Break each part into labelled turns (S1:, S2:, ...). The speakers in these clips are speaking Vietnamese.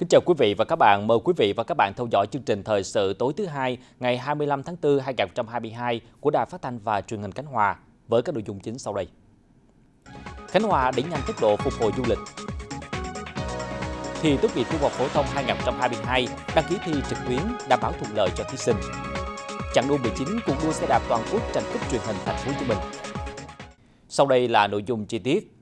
S1: Kính chào quý vị và các bạn. Mời quý vị và các bạn theo dõi chương trình thời sự tối thứ hai, ngày 25 tháng 4 2022 của Đài Phát thanh và Truyền hình Khánh Hòa với các nội dung chính sau đây. Khánh Hòa đẩy nhanh tốc độ phục hồi du lịch. Thi tốt nghiệp trung học phổ thông 2022 đăng ký thi trực tuyến đảm bảo thuận lợi cho thí sinh. Chặng đua 19 cuộc đua xe đạp toàn quốc tranh cúp truyền hình Thành phố Hồ Chí Minh. Sau đây là nội dung chi tiết.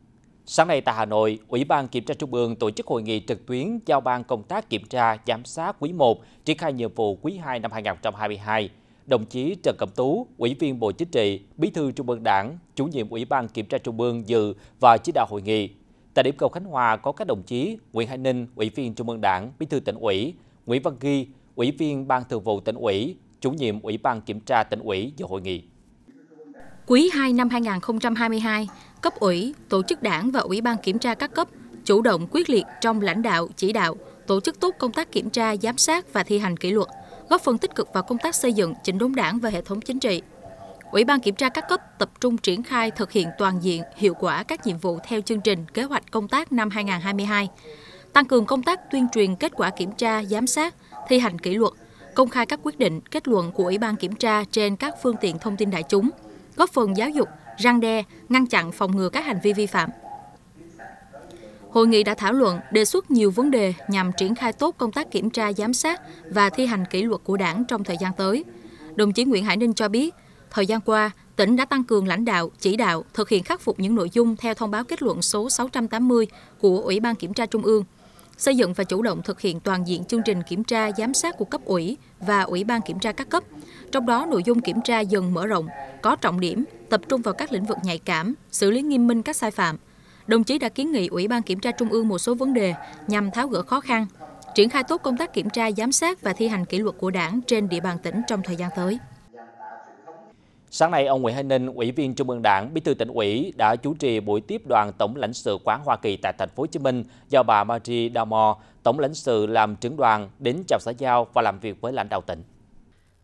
S1: Sáng nay tại Hà Nội, Ủy ban Kiểm tra Trung ương tổ chức hội nghị trực tuyến giao ban công tác kiểm tra giám sát quý 1 triển khai nhiệm vụ quý 2 năm 2022. Đồng chí Trần Cẩm Tú, Ủy viên Bộ Chính trị, Bí thư Trung ương Đảng, chủ nhiệm Ủy ban Kiểm tra Trung ương dự và chỉ đạo hội nghị. Tại điểm cầu Khánh Hòa có các đồng chí Nguyễn Hải Ninh, Ủy viên Trung ương Đảng, Bí thư tỉnh ủy, Nguyễn Văn Ghi, Ủy viên Ban Thường vụ tỉnh ủy, chủ nhiệm Ủy ban Kiểm tra tỉnh ủy dự hội nghị.
S2: Quý 2 năm 2022, cấp ủy, tổ chức đảng và Ủy ban kiểm tra các cấp chủ động quyết liệt trong lãnh đạo, chỉ đạo, tổ chức tốt công tác kiểm tra, giám sát và thi hành kỷ luật, góp phần tích cực vào công tác xây dựng, chỉnh đốn đảng và hệ thống chính trị. Ủy ban kiểm tra các cấp tập trung triển khai thực hiện toàn diện, hiệu quả các nhiệm vụ theo chương trình kế hoạch công tác năm 2022, tăng cường công tác tuyên truyền kết quả kiểm tra, giám sát, thi hành kỷ luật, công khai các quyết định, kết luận của Ủy ban kiểm tra trên các phương tiện thông tin đại chúng, góp phần giáo dục, răng đe, ngăn chặn phòng ngừa các hành vi vi phạm. Hội nghị đã thảo luận, đề xuất nhiều vấn đề nhằm triển khai tốt công tác kiểm tra, giám sát và thi hành kỷ luật của đảng trong thời gian tới. Đồng chí Nguyễn Hải Ninh cho biết, thời gian qua, tỉnh đã tăng cường lãnh đạo, chỉ đạo, thực hiện khắc phục những nội dung theo thông báo kết luận số 680 của Ủy ban Kiểm tra Trung ương, xây dựng và chủ động thực hiện toàn diện chương trình kiểm tra, giám sát của cấp ủy và Ủy ban Kiểm tra các cấp, trong đó nội dung kiểm tra dần mở rộng, có trọng điểm, tập trung vào các lĩnh vực nhạy cảm, xử lý nghiêm minh các sai phạm. Đồng chí đã kiến nghị Ủy ban Kiểm tra Trung ương một số vấn đề nhằm tháo gỡ khó khăn, triển khai tốt công tác kiểm tra, giám sát và thi hành kỷ luật của đảng trên địa bàn tỉnh trong thời gian tới.
S1: Sáng nay, ông Nguyễn Hải Ninh, Ủy viên Trung ương Đảng, Bí thư tỉnh ủy đã chủ trì buổi tiếp đoàn Tổng lãnh sự quán Hoa Kỳ tại thành phố Hồ Chí Minh do bà Marie Dalmore, Tổng lãnh sự làm trưởng đoàn đến chào xã giao và làm việc với lãnh đạo tỉnh.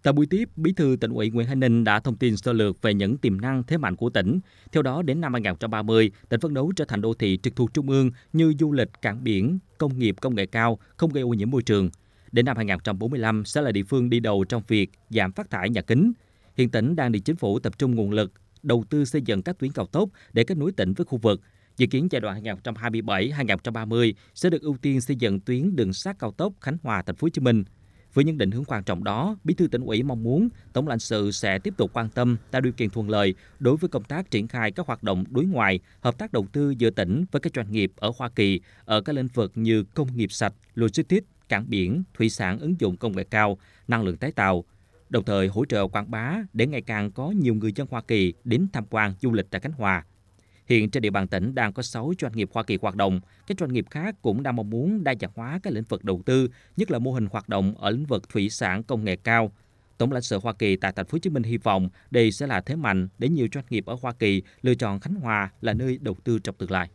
S1: Tại buổi tiếp, Bí thư tỉnh ủy Nguyễn Hải Ninh đã thông tin sơ lược về những tiềm năng thế mạnh của tỉnh. Theo đó, đến năm 2030, tỉnh phấn đấu trở thành đô thị trực thuộc trung ương như du lịch, cảng biển, công nghiệp công nghệ cao, không gây ô nhiễm môi trường. Đến năm 2045 sẽ là địa phương đi đầu trong việc giảm phát thải nhà kính. Hiện tỉnh đang được chính phủ tập trung nguồn lực đầu tư xây dựng các tuyến cao tốc để kết nối tỉnh với khu vực. Dự kiến giai đoạn 2027-2030 sẽ được ưu tiên xây dựng tuyến đường sắt cao tốc Khánh Hòa Thành phố Hồ Chí Minh. Với những định hướng quan trọng đó, Bí thư tỉnh ủy mong muốn Tổng lãnh sự sẽ tiếp tục quan tâm tạo điều kiện thuận lợi đối với công tác triển khai các hoạt động đối ngoại, hợp tác đầu tư giữa tỉnh với các doanh nghiệp ở Hoa Kỳ ở các lĩnh vực như công nghiệp sạch, logistics, cảng biển, thủy sản ứng dụng công nghệ cao, năng lượng tái tạo, đồng thời hỗ trợ quảng bá để ngày càng có nhiều người dân Hoa Kỳ đến tham quan du lịch tại Khánh Hòa. Hiện trên địa bàn tỉnh đang có 6 doanh nghiệp Hoa Kỳ hoạt động. Các doanh nghiệp khác cũng đang mong muốn đa dạng hóa các lĩnh vực đầu tư, nhất là mô hình hoạt động ở lĩnh vực thủy sản công nghệ cao. Tổng lãnh sự Hoa Kỳ tại thành phố Hồ Chí Minh hy vọng đây sẽ là thế mạnh để nhiều doanh nghiệp ở Hoa Kỳ lựa chọn Khánh Hòa là nơi đầu tư trong tương lai.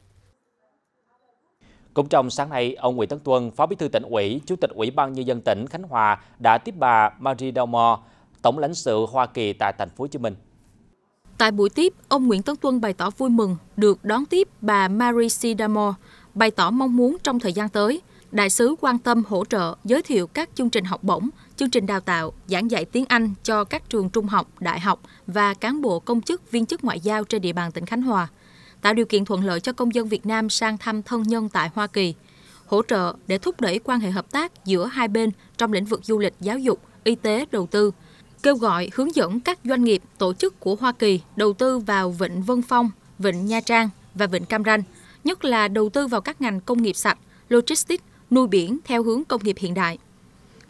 S1: Cũng trong sáng nay, ông Nguyễn Tấn Tuân, Phó Bí thư tỉnh ủy, Chủ tịch Ủy ban nhân dân tỉnh Khánh Hòa đã tiếp bà Marie Delmore, Tổng lãnh sự Hoa Kỳ tại thành phố Hồ Chí Minh.
S2: Tại buổi tiếp, ông Nguyễn Tấn Tuân bày tỏ vui mừng được đón tiếp bà Marie Sidamore, bày tỏ mong muốn trong thời gian tới, đại sứ quan tâm hỗ trợ giới thiệu các chương trình học bổng, chương trình đào tạo, giảng dạy tiếng Anh cho các trường trung học, đại học và cán bộ công chức viên chức ngoại giao trên địa bàn tỉnh Khánh Hòa, tạo điều kiện thuận lợi cho công dân Việt Nam sang thăm thân nhân tại Hoa Kỳ, hỗ trợ để thúc đẩy quan hệ hợp tác giữa hai bên trong lĩnh vực du lịch, giáo dục, y tế, đầu tư, kêu gọi hướng dẫn các doanh nghiệp, tổ chức của Hoa Kỳ đầu tư vào Vịnh Vân Phong, Vịnh Nha Trang và Vịnh Cam Ranh, nhất là đầu tư vào các ngành công nghiệp sạch, logistics, nuôi biển theo hướng công nghiệp hiện đại.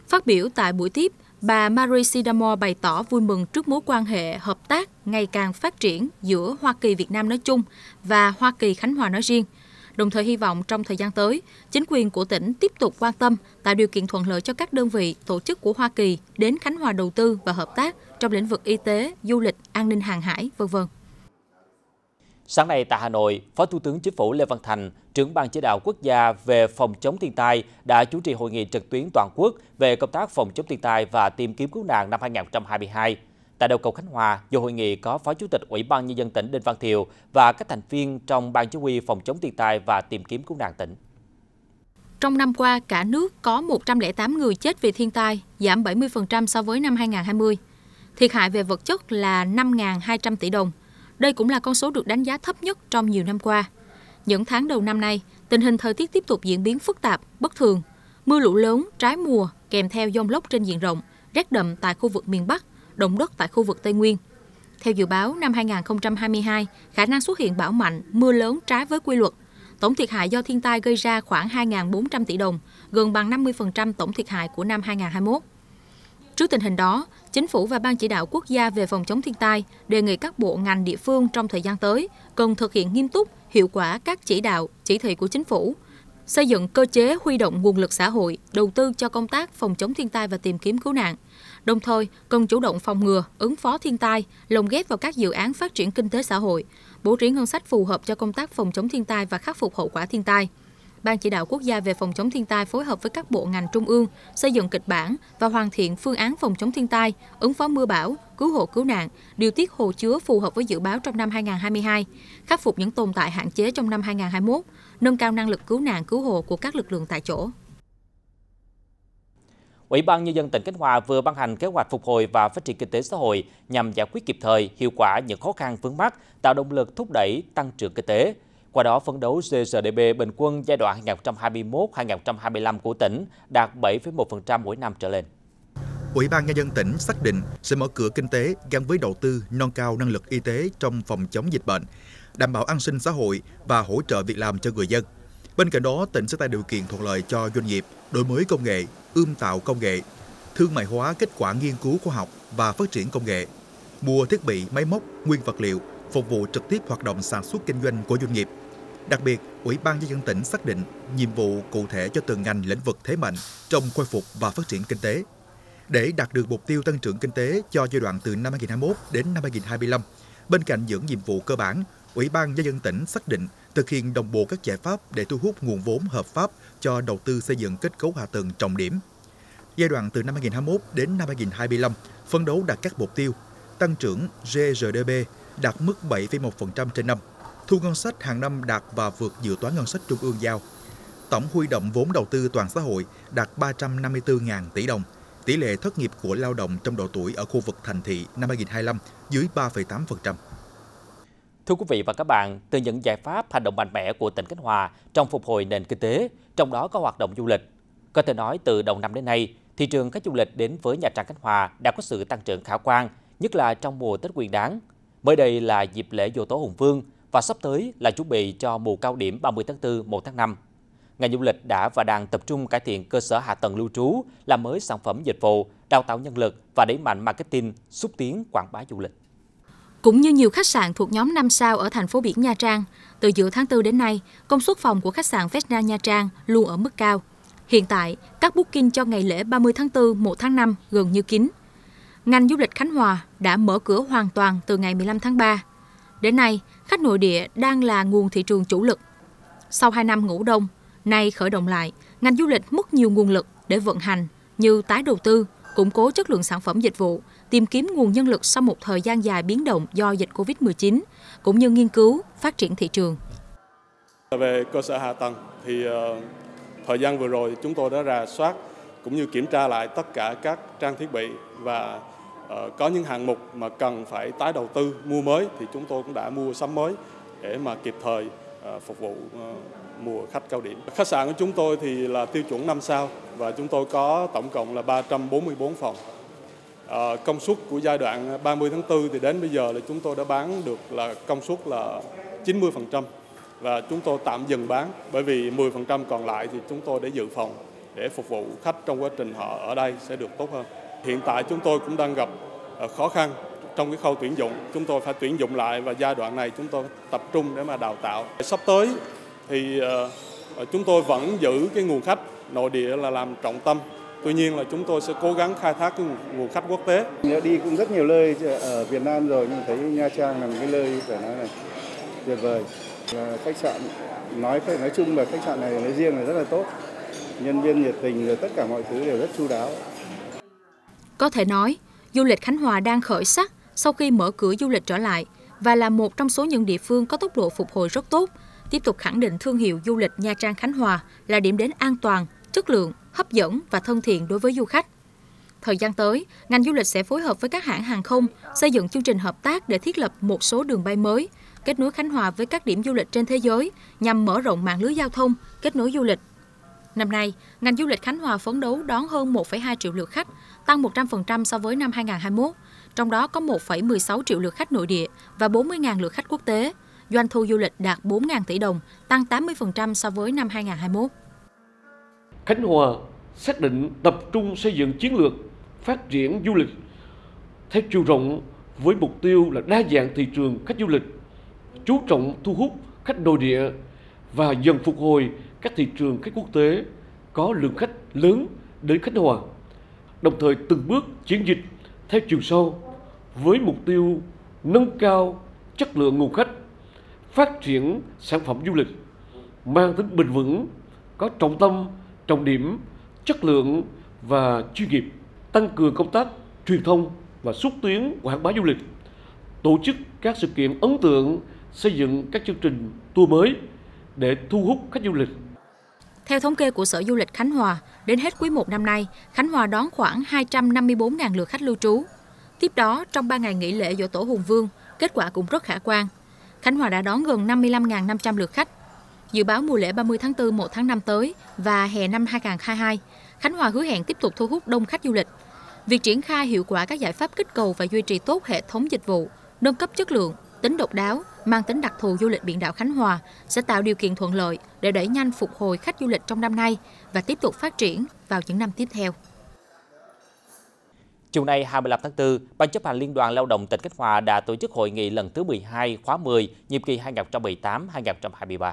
S2: Phát biểu tại buổi tiếp, bà Marie Sidamore bày tỏ vui mừng trước mối quan hệ hợp tác ngày càng phát triển giữa Hoa Kỳ Việt Nam nói chung và Hoa Kỳ Khánh Hòa nói riêng – đồng thời hy vọng trong thời gian tới, chính quyền của tỉnh tiếp tục quan tâm, tạo điều kiện thuận lợi cho các đơn vị, tổ chức của Hoa Kỳ đến Khánh Hòa đầu tư và hợp tác trong lĩnh vực y tế, du lịch, an ninh hàng hải, v.v.
S1: Sáng nay tại Hà Nội, Phó Thủ tướng Chính phủ Lê Văn Thành, trưởng ban chỉ đạo quốc gia về phòng chống thiên tai đã chủ trì hội nghị trực tuyến toàn quốc về công tác phòng chống thiên tai và tìm kiếm cứu nạn năm 2022. Tại đầu cầu Khánh Hòa, dự hội nghị có Phó Chủ tịch Ủy ban Nhân dân tỉnh Đinh Văn Thiều và các thành viên trong Ban chỉ huy phòng chống thiên tai và tìm kiếm cứu nạn tỉnh.
S2: Trong năm qua, cả nước có 108 người chết vì thiên tai, giảm 70% so với năm 2020. Thiệt hại về vật chất là 5.200 tỷ đồng. Đây cũng là con số được đánh giá thấp nhất trong nhiều năm qua. Những tháng đầu năm nay, tình hình thời tiết tiếp tục diễn biến phức tạp, bất thường. Mưa lũ lớn, trái mùa kèm theo dông lốc trên diện rộng, rét đậm tại khu vực miền Bắc, động đất tại khu vực Tây Nguyên. Theo dự báo, năm 2022, khả năng xuất hiện bão mạnh, mưa lớn trái với quy luật. Tổng thiệt hại do thiên tai gây ra khoảng 2.400 tỷ đồng, gần bằng 50% tổng thiệt hại của năm 2021. Trước tình hình đó, Chính phủ và Ban chỉ đạo quốc gia về phòng chống thiên tai đề nghị các bộ ngành địa phương trong thời gian tới cần thực hiện nghiêm túc, hiệu quả các chỉ đạo, chỉ thị của chính phủ, xây dựng cơ chế huy động nguồn lực xã hội, đầu tư cho công tác phòng chống thiên tai và tìm kiếm cứu nạn. Đồng thời, cần chủ động phòng ngừa, ứng phó thiên tai, lồng ghép vào các dự án phát triển kinh tế xã hội, bố trí ngân sách phù hợp cho công tác phòng chống thiên tai và khắc phục hậu quả thiên tai. Ban chỉ đạo quốc gia về phòng chống thiên tai phối hợp với các bộ ngành trung ương xây dựng kịch bản và hoàn thiện phương án phòng chống thiên tai, ứng phó mưa bão, cứu hộ cứu nạn, điều tiết hồ chứa phù hợp với dự báo trong năm 2022, khắc phục những tồn tại hạn chế trong năm 2021, nâng cao năng lực cứu nạn cứu hộ của các lực lượng tại chỗ.
S1: Ủy ban Nhân dân tỉnh Khánh Hòa vừa ban hành kế hoạch phục hồi và phát triển kinh tế xã hội nhằm giải quyết kịp thời, hiệu quả những khó khăn vướng mắt, tạo động lực thúc đẩy tăng trưởng kinh tế. Qua đó phấn đấu GDP bình quân giai đoạn 2021-2025 của tỉnh đạt 7,1% mỗi năm trở lên.
S3: Ủy ban Nhân dân tỉnh xác định sẽ mở cửa kinh tế gắn với đầu tư nâng cao năng lực y tế trong phòng chống dịch bệnh, đảm bảo an sinh xã hội và hỗ trợ việc làm cho người dân. Bên cạnh đó, tỉnh sẽ tạo điều kiện thuận lợi cho doanh nghiệp đổi mới công nghệ, ươm tạo công nghệ, thương mại hóa kết quả nghiên cứu khoa học và phát triển công nghệ, mua thiết bị, máy móc, nguyên vật liệu phục vụ trực tiếp hoạt động sản xuất kinh doanh của doanh nghiệp. Đặc biệt, Ủy ban nhân dân tỉnh xác định nhiệm vụ cụ thể cho từng ngành lĩnh vực thế mạnh trong khôi phục và phát triển kinh tế. Để đạt được mục tiêu tăng trưởng kinh tế cho giai đoạn từ năm 2021 đến năm 2025, bên cạnh những nhiệm vụ cơ bản, Ủy ban nhân dân tỉnh xác định thực hiện đồng bộ các giải pháp để thu hút nguồn vốn hợp pháp cho đầu tư xây dựng kết cấu hạ tầng trọng điểm. Giai đoạn từ năm 2021 đến năm 2025, phân đấu đạt các mục tiêu tăng trưởng GRDP đạt mức 7,1% trên năm, thu ngân sách hàng năm đạt và vượt dự toán ngân sách trung ương giao. Tổng huy động vốn đầu tư toàn xã hội đạt 354.000 tỷ đồng, tỷ lệ thất nghiệp của lao động trong độ tuổi ở khu vực thành thị năm 2025 dưới 3,8%.
S1: Thưa quý vị và các bạn, từ những giải pháp hành động mạnh mẽ của tỉnh Khánh Hòa trong phục hồi nền kinh tế, trong đó có hoạt động du lịch. Có thể nói từ đầu năm đến nay, thị trường khách du lịch đến với Nha Trang Khánh Hòa đã có sự tăng trưởng khả quan, nhất là trong mùa Tết Nguyên đán. Mới đây là dịp lễ Dỗ Tổ Hùng Vương và sắp tới là chuẩn bị cho mùa cao điểm 30 tháng 4, 1 tháng 5. Ngành du lịch đã và đang tập trung cải thiện cơ sở hạ tầng lưu trú, làm mới sản phẩm dịch vụ, đào tạo nhân lực và đẩy mạnh marketing, xúc tiến quảng bá du lịch.
S2: Cũng như nhiều khách sạn thuộc nhóm 5 sao ở thành phố biển Nha Trang, từ giữa tháng 4 đến nay, công suất phòng của khách sạn Vesna Nha Trang luôn ở mức cao. Hiện tại, các booking cho ngày lễ 30 tháng 4, 1 tháng 5 gần như kín. Ngành du lịch Khánh Hòa đã mở cửa hoàn toàn từ ngày 15 tháng 3. Đến nay, khách nội địa đang là nguồn thị trường chủ lực. Sau 2 năm ngủ đông, nay khởi động lại, ngành du lịch mất nhiều nguồn lực để vận hành như tái đầu tư, củng cố chất lượng sản phẩm dịch vụ, tìm kiếm nguồn nhân lực sau một thời gian dài biến động do dịch Covid-19, cũng như nghiên cứu, phát triển thị trường.
S4: Về cơ sở hạ tầng thì uh, thời gian vừa rồi chúng tôi đã rà soát cũng như kiểm tra lại tất cả các trang thiết bị và Ờ, có những hạng mục mà cần phải tái đầu tư mua mới thì chúng tôi cũng đã mua sắm mới để mà kịp thời ờ, phục vụ ờ, mùa khách cao điểm. Khách sạn của chúng tôi thì là tiêu chuẩn 5 sao và chúng tôi có tổng cộng là 344 phòng. À, công suất của giai đoạn 30 tháng 4 thì đến bây giờ là chúng tôi đã bán được là công suất là 90% và chúng tôi tạm dừng bán bởi vì 10% còn lại thì chúng tôi để dự phòng để phục vụ khách trong quá trình họ ở đây sẽ được tốt hơn. Hiện tại chúng tôi cũng đang gặp ờ, khó khăn trong cái khâu tuyển dụng, chúng tôi phải tuyển dụng lại và giai đoạn này chúng tôi tập trung để mà đào tạo. Sắp tới thì ờ, ờ, chúng tôi vẫn giữ cái nguồn khách nội địa là làm trọng tâm Tuy nhiên là chúng tôi sẽ cố gắng khai thác cái nguồn khách quốc tế.
S5: Đi cũng rất nhiều nơi ở Việt Nam rồi nhưng thấy Nha Trang là một cái nơi phải nói là tuyệt vời. Khách sạn nói phải nói chung là khách sạn này nói riêng là rất là tốt. Nhân viên nhiệt tình rồi tất cả mọi thứ đều rất chu đáo.
S2: Có thể nói, du lịch Khánh Hòa đang khởi sắc sau khi mở cửa du lịch trở lại và là một trong số những địa phương có tốc độ phục hồi rất tốt tiếp tục khẳng định thương hiệu du lịch Nha Trang Khánh Hòa là điểm đến an toàn, chất lượng, hấp dẫn và thân thiện đối với du khách. Thời gian tới, ngành du lịch sẽ phối hợp với các hãng hàng không xây dựng chương trình hợp tác để thiết lập một số đường bay mới, kết nối Khánh Hòa với các điểm du lịch trên thế giới nhằm mở rộng mạng lưới giao thông, kết nối du lịch. Năm nay, ngành du lịch Khánh Hòa phấn đấu đón hơn 1,2 triệu lượt khách, tăng 100% so với năm 2021, trong đó có 1,16 triệu lượt khách nội địa và 40.000 lượt khách quốc tế. Doanh thu du lịch đạt 4.000 tỷ đồng, tăng 80% so với năm 2021.
S6: Khánh Hòa xác định tập trung xây dựng chiến lược phát triển du lịch theo chiều rộng với mục tiêu là đa dạng thị trường khách du lịch, chú trọng thu hút khách nội địa và dần phục hồi các thị trường khách quốc tế có lượng khách lớn đến Khánh Hòa, đồng thời từng bước chuyển dịch theo chiều sâu với mục tiêu nâng cao chất lượng nguồn khách, phát triển sản phẩm du lịch mang tính bền vững, có trọng tâm, trọng điểm, chất lượng và chuyên nghiệp, tăng cường công tác truyền thông và xúc tiến quảng bá du lịch, tổ chức các sự kiện ấn tượng, xây dựng các chương trình tour mới để thu hút khách du lịch
S2: theo thống kê của Sở Du lịch Khánh Hòa, đến hết quý 1 năm nay, Khánh Hòa đón khoảng 254.000 lượt khách lưu trú. Tiếp đó, trong 3 ngày nghỉ lễ dỗ tổ Hùng Vương, kết quả cũng rất khả quan. Khánh Hòa đã đón gần 55.500 lượt khách. Dự báo mùa lễ 30 tháng 4 1 tháng 5 tới và hè năm 2022, Khánh Hòa hứa hẹn tiếp tục thu hút đông khách du lịch. Việc triển khai hiệu quả các giải pháp kích cầu và duy trì tốt hệ thống dịch vụ, nâng cấp chất lượng, tính độc đáo, mang tính đặc thù du lịch biển đảo Khánh Hòa sẽ tạo điều kiện thuận lợi để đẩy nhanh phục hồi khách du lịch trong năm nay và tiếp tục phát triển vào những năm tiếp theo.
S1: Chiều nay 25 tháng 4, Ban chấp hành Liên đoàn Lao động tỉnh Khánh Hòa đã tổ chức hội nghị lần thứ 12 khóa 10, nhiệm kỳ 2018-2023.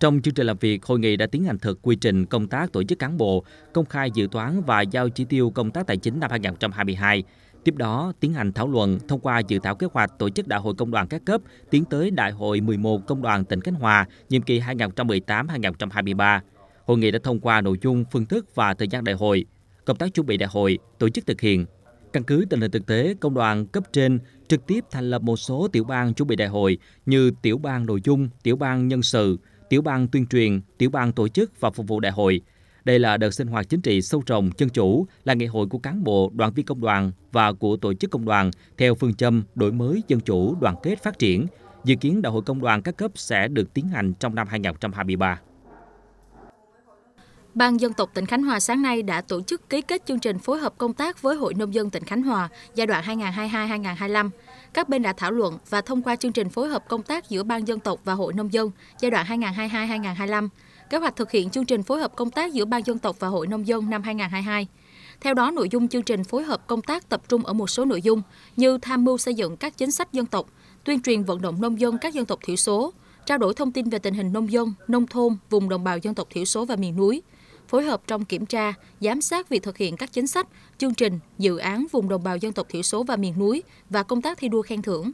S7: Trong chương trình làm việc, hội nghị đã tiến hành thực quy trình công tác tổ chức cán bộ, công khai dự toán và giao chỉ tiêu công tác tài chính năm 2022, Tiếp đó, tiến hành thảo luận thông qua dự thảo kế hoạch tổ chức Đại hội Công đoàn các cấp tiến tới Đại hội 11 Công đoàn tỉnh Khánh Hòa, nhiệm kỳ 2018-2023. Hội nghị đã thông qua nội dung, phương thức và thời gian đại hội, công tác chuẩn bị đại hội, tổ chức thực hiện. Căn cứ tình hình thực tế, công đoàn cấp trên trực tiếp thành lập một số tiểu ban chuẩn bị đại hội như tiểu ban nội dung, tiểu ban nhân sự, tiểu ban tuyên truyền, tiểu ban tổ chức và phục vụ đại hội – đây là đợt sinh hoạt chính trị sâu rộng, chân chủ, là ngày hội của cán bộ, đoàn viên công đoàn và của tổ chức công đoàn theo phương châm đổi mới dân chủ, đoàn kết phát triển. Dự kiến đại hội công đoàn các cấp sẽ được tiến hành trong năm 2023.
S2: Ban dân tộc tỉnh Khánh Hòa sáng nay đã tổ chức ký kết chương trình phối hợp công tác với Hội Nông dân tỉnh Khánh Hòa giai đoạn 2022-2025. Các bên đã thảo luận và thông qua chương trình phối hợp công tác giữa Ban dân tộc và Hội Nông dân giai đoạn 2022-2025 kế hoạch thực hiện chương trình phối hợp công tác giữa Ban dân tộc và Hội Nông dân năm 2022. Theo đó, nội dung chương trình phối hợp công tác tập trung ở một số nội dung như tham mưu xây dựng các chính sách dân tộc, tuyên truyền vận động nông dân các dân tộc thiểu số, trao đổi thông tin về tình hình nông dân, nông thôn, vùng đồng bào dân tộc thiểu số và miền núi, phối hợp trong kiểm tra, giám sát việc thực hiện các chính sách, chương trình, dự án vùng đồng bào dân tộc thiểu số và miền núi và công tác thi đua khen thưởng.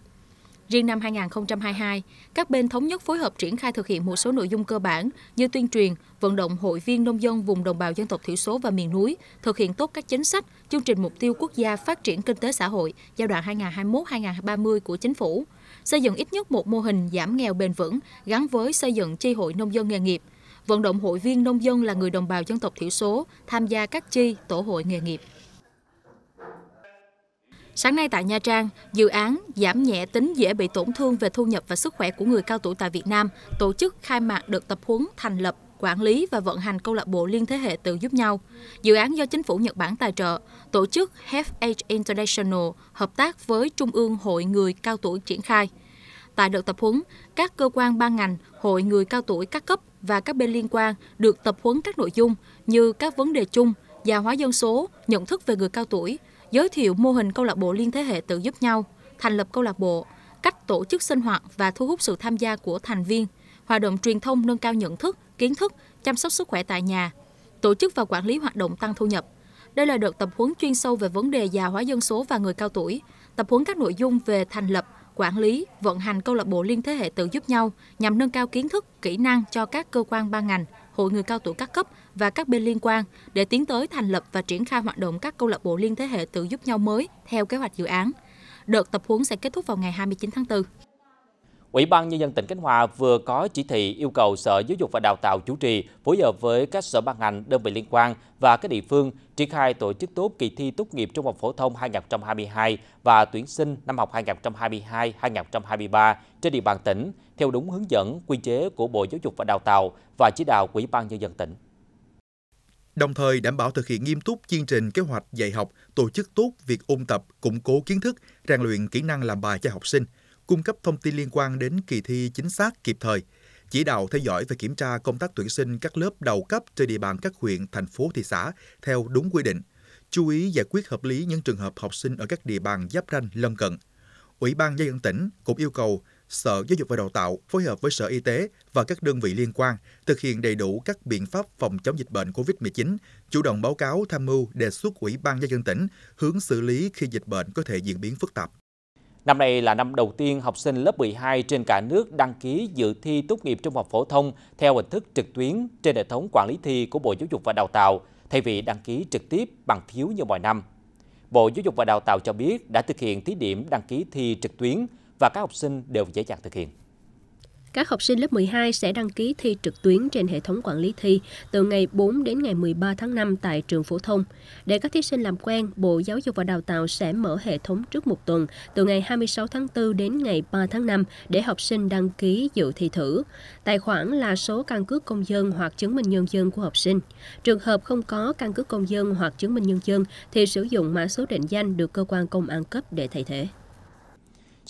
S2: Riêng năm 2022, các bên thống nhất phối hợp triển khai thực hiện một số nội dung cơ bản như tuyên truyền, vận động hội viên nông dân vùng đồng bào dân tộc thiểu số và miền núi, thực hiện tốt các chính sách, chương trình mục tiêu quốc gia phát triển kinh tế xã hội giai đoạn 2021-2030 của chính phủ, xây dựng ít nhất một mô hình giảm nghèo bền vững gắn với xây dựng chi hội nông dân nghề nghiệp, vận động hội viên nông dân là người đồng bào dân tộc thiểu số tham gia các chi tổ hội nghề nghiệp. Sáng nay tại Nha Trang, dự án giảm nhẹ tính dễ bị tổn thương về thu nhập và sức khỏe của người cao tuổi tại Việt Nam tổ chức khai mạc đợt tập huấn thành lập quản lý và vận hành câu lạc bộ liên thế hệ tự giúp nhau. Dự án do chính phủ Nhật Bản tài trợ, tổ chức Health Age International hợp tác với Trung ương Hội Người Cao Tuổi triển khai. Tại đợt tập huấn, các cơ quan ban ngành, hội người cao tuổi các cấp và các bên liên quan được tập huấn các nội dung như các vấn đề chung, già hóa dân số, nhận thức về người cao tuổi, giới thiệu mô hình câu lạc bộ liên thế hệ tự giúp nhau, thành lập câu lạc bộ, cách tổ chức sinh hoạt và thu hút sự tham gia của thành viên, hoạt động truyền thông nâng cao nhận thức, kiến thức, chăm sóc sức khỏe tại nhà, tổ chức và quản lý hoạt động tăng thu nhập. Đây là đợt tập huấn chuyên sâu về vấn đề già hóa dân số và người cao tuổi, tập huấn các nội dung về thành lập, quản lý, vận hành câu lạc bộ liên thế hệ tự giúp nhau nhằm nâng cao kiến thức, kỹ năng cho các cơ quan ban ngành, hội người cao tuổi các cấp và các bên liên quan để tiến tới thành lập và triển khai hoạt động các câu lạc bộ liên thế hệ tự giúp nhau mới theo kế hoạch dự án. Đợt tập huấn sẽ kết thúc vào ngày 29 tháng 4.
S1: Ủy ban Nhân dân tỉnh Khánh Hòa vừa có chỉ thị yêu cầu Sở Giáo dục và Đào tạo chủ trì phối hợp với các sở ban ngành, đơn vị liên quan và các địa phương triển khai tổ chức tốt kỳ thi tốt nghiệp trung học phổ thông 2022 và tuyển sinh năm học 2022-2023 trên địa bàn tỉnh theo đúng hướng dẫn quy chế của Bộ Giáo dục và Đào tạo và chỉ đạo của Ủy ban Nhân dân tỉnh.
S3: Đồng thời đảm bảo thực hiện nghiêm túc chương trình kế hoạch dạy học, tổ chức tốt việc ôn tập, củng cố kiến thức, rèn luyện kỹ năng làm bài cho học sinh – cung cấp thông tin liên quan đến kỳ thi chính xác kịp thời, chỉ đạo theo dõi và kiểm tra công tác tuyển sinh các lớp đầu cấp trên địa bàn các huyện, thành phố, thị xã theo đúng quy định, chú ý giải quyết hợp lý những trường hợp học sinh ở các địa bàn giáp ranh lân cận. Ủy ban nhân dân tỉnh cũng yêu cầu Sở Giáo dục và Đào tạo phối hợp với Sở Y tế và các đơn vị liên quan thực hiện đầy đủ các biện pháp phòng chống dịch bệnh COVID-19, chủ động báo cáo tham mưu đề xuất Ủy ban nhân dân tỉnh hướng xử lý khi dịch bệnh có thể diễn biến phức tạp.
S1: Năm nay là năm đầu tiên học sinh lớp 12 trên cả nước đăng ký dự thi tốt nghiệp trung học phổ thông theo hình thức trực tuyến trên hệ thống quản lý thi của Bộ Giáo dục và Đào tạo, thay vì đăng ký trực tiếp bằng phiếu như mọi năm. Bộ Giáo dục và Đào tạo cho biết đã thực hiện thí điểm đăng ký thi trực tuyến và các học sinh đều dễ dàng thực hiện.
S8: Các học sinh lớp 12 sẽ đăng ký thi trực tuyến trên hệ thống quản lý thi từ ngày 4 đến ngày 13 tháng 5 tại trường phổ thông. Để các thí sinh làm quen, Bộ Giáo dục và Đào tạo sẽ mở hệ thống trước một tuần, từ ngày 26 tháng 4 đến ngày 3 tháng 5 để học sinh đăng ký dự thi thử. Tài khoản là số căn cước công dân hoặc chứng minh nhân dân của học sinh. Trường hợp không có căn cước công dân hoặc chứng minh nhân dân thì sử dụng mã số định danh được cơ quan công an cấp để thay thế.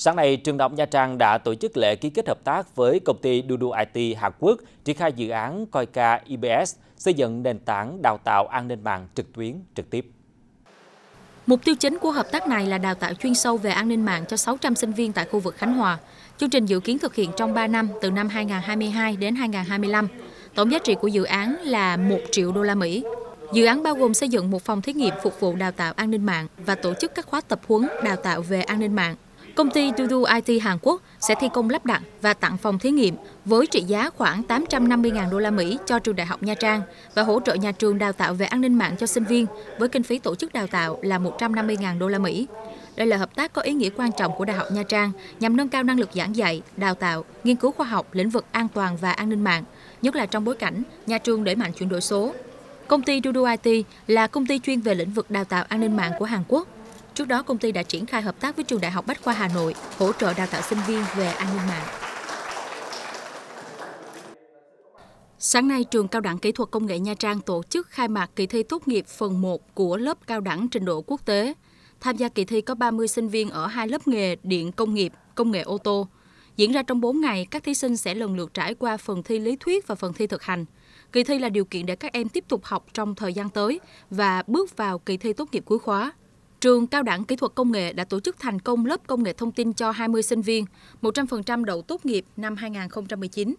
S1: Sáng nay, trường đại học Nha Trang đã tổ chức lễ ký kết hợp tác với công ty Dudu IT Hàn Quốc triển khai dự án CoiCa IBS xây dựng nền tảng đào tạo an ninh mạng trực tuyến trực tiếp.
S2: Mục tiêu chính của hợp tác này là đào tạo chuyên sâu về an ninh mạng cho 600 sinh viên tại khu vực Khánh Hòa. Chương trình dự kiến thực hiện trong 3 năm từ năm 2022 đến 2025. Tổng giá trị của dự án là 1 triệu đô la Mỹ. Dự án bao gồm xây dựng một phòng thí nghiệm phục vụ đào tạo an ninh mạng và tổ chức các khóa tập huấn đào tạo về an ninh mạng Công ty Dudu IT Hàn Quốc sẽ thi công lắp đặt và tặng phòng thí nghiệm với trị giá khoảng 850.000 đô la Mỹ cho trường đại học Nha Trang và hỗ trợ nhà trường đào tạo về an ninh mạng cho sinh viên với kinh phí tổ chức đào tạo là 150.000 đô la Mỹ. Đây là hợp tác có ý nghĩa quan trọng của Đại học Nha Trang nhằm nâng cao năng lực giảng dạy, đào tạo, nghiên cứu khoa học lĩnh vực an toàn và an ninh mạng, nhất là trong bối cảnh nhà trường đẩy mạnh chuyển đổi số. Công ty Dudu IT là công ty chuyên về lĩnh vực đào tạo an ninh mạng của Hàn Quốc Trước đó, công ty đã triển khai hợp tác với trường Đại học Bách khoa Hà Nội, hỗ trợ đào tạo sinh viên về an ninh mạng. Sáng nay, trường Cao đẳng Kỹ thuật Công nghệ Nha Trang tổ chức khai mạc kỳ thi tốt nghiệp phần 1 của lớp cao đẳng trình độ quốc tế. Tham gia kỳ thi có 30 sinh viên ở hai lớp nghề điện công nghiệp, công nghệ ô tô. Diễn ra trong 4 ngày, các thí sinh sẽ lần lượt trải qua phần thi lý thuyết và phần thi thực hành. Kỳ thi là điều kiện để các em tiếp tục học trong thời gian tới và bước vào kỳ thi tốt nghiệp cuối khóa. Trường Cao đẳng Kỹ thuật Công nghệ đã tổ chức thành công lớp công nghệ thông tin cho 20 sinh viên, 100% đậu tốt nghiệp năm 2019.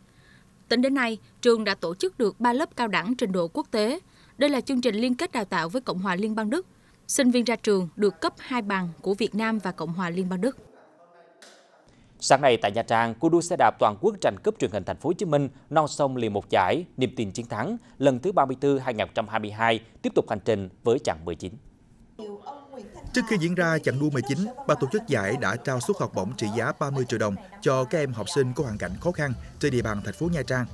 S2: Tính đến nay, trường đã tổ chức được 3 lớp cao đẳng trình độ quốc tế. Đây là chương trình liên kết đào tạo với Cộng hòa Liên bang Đức. Sinh viên ra trường được cấp hai bằng của Việt Nam và Cộng hòa Liên bang Đức.
S1: Sáng nay tại Nha Trang, cuộc đua xe đạp toàn quốc tranh cúp truyền hình thành phố Hồ Chí Minh non sông liền một giải, niềm tin chiến thắng lần thứ 34 2022 tiếp tục hành trình với chặng 19.
S3: Trước khi diễn ra chặng đua 19, ban tổ chức giải đã trao suất học bổng trị giá 30 triệu đồng cho các em học sinh có hoàn cảnh khó khăn trên địa bàn thành phố Nha Trang,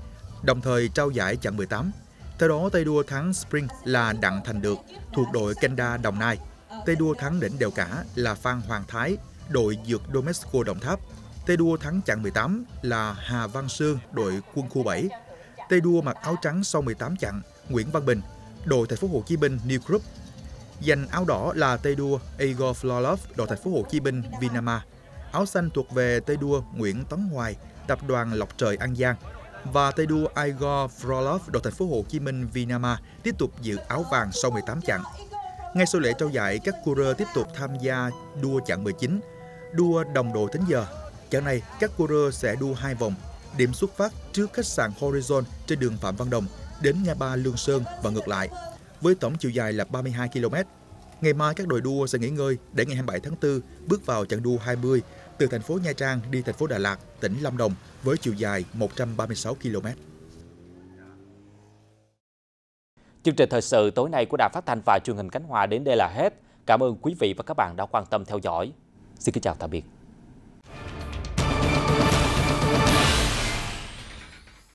S3: đồng thời trao giải chặng 18. Theo đó, tay đua thắng Spring là Đặng Thành Được thuộc đội Kenda Đồng Nai. Tay đua thắng đỉnh đèo cả là Phan Hoàng Thái, đội dược Domesco Đồng Tháp. Tay đua thắng chặng 18 là Hà Văn Sương, đội quân khu 7. Tay đua mặc áo trắng sau 18 chặng, Nguyễn Văn Bình, đội thành phố Hồ Chí Minh New Group Giành áo đỏ là tay đua Igor Florov, đội thành phố Hồ Chí Minh Vinama. Áo xanh thuộc về tay đua Nguyễn Tấn Hoài, tập đoàn Lộc Trời An Giang. Và tay đua Igor Frolov, đội thành phố Hồ Chí Minh Vinama tiếp tục giữ áo vàng sau 18 chặng. Ngay sau lễ trao giải, các coureur tiếp tục tham gia đua chặng 19, đua đồng đội tính giờ. Chặng này, các coureur sẽ đua hai vòng, điểm xuất phát trước khách sạn Horizon trên đường Phạm Văn Đồng đến ngã ba Lương Sơn và ngược lại với tổng chiều dài là 32 km. Ngày mai các đội đua sẽ nghỉ ngơi để ngày 27 tháng 4 bước vào chặng đua 20 từ thành phố Nha Trang đi thành phố Đà Lạt, tỉnh Lâm Đồng với chiều dài 136 km.
S1: Chương trình thời sự tối nay của Đài Phát thanh và Truyền hình Cánh Hòa đến đây là hết. Cảm ơn quý vị và các bạn đã quan tâm theo dõi. Xin kính chào tạm biệt.